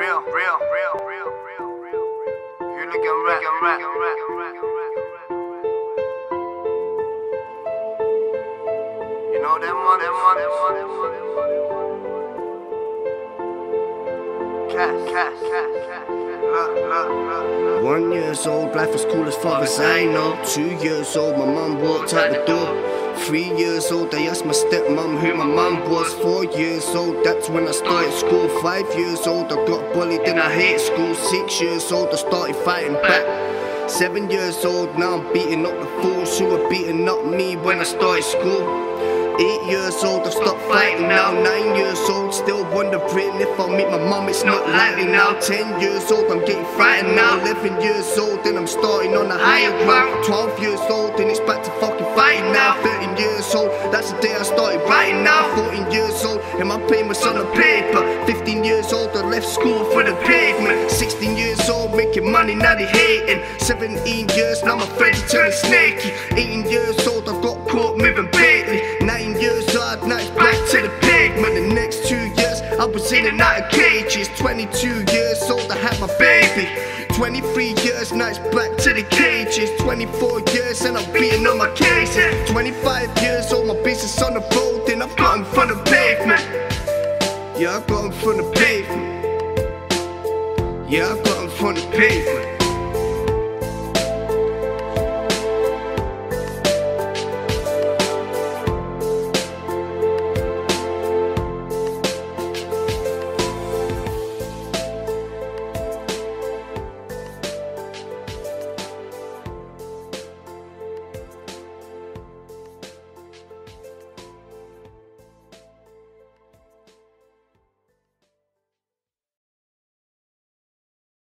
real, real, real, real, real. You looking rap, rap, rap, rap. You know them one, them one, them one, them one, them one. One years old, life as cool as far as I know. Two years old, my mum walked out the door. Three years old, I asked my stepmom who my mum was. Four years old, that's when I started school. Five years old, I got bullied and I hate school. Six years old, I started fighting back. Seven years old, now I'm beating up the fools who were beating up me when I started school. Eight years old, I've stopped fighting now. Nine years old, still wondering if I'll meet my mum. It's not likely now. Ten years old, I'm getting frightened now. Eleven years old, then I'm starting on a higher ground. Twelve years old, then it's back to fucking fighting now. Thirteen years old, that's the day I started writing now. Fourteen years old, and my payments on the paper. Fifteen years old, I left school for the pavement. Sixteen years old, making money, now they hating. Seventeen years, now my friends turning snaky. Eighteen years to the pavement. The next two years, I was in and out of cages. 22 years old, I had my baby. 23 years, now it's back to the cages. 24 years, and I'm beating on my cases. 25 years old, my business on the road, and I've got 'em from the pavement. Yeah, I got 'em from the pavement. Yeah, I got 'em from the pavement.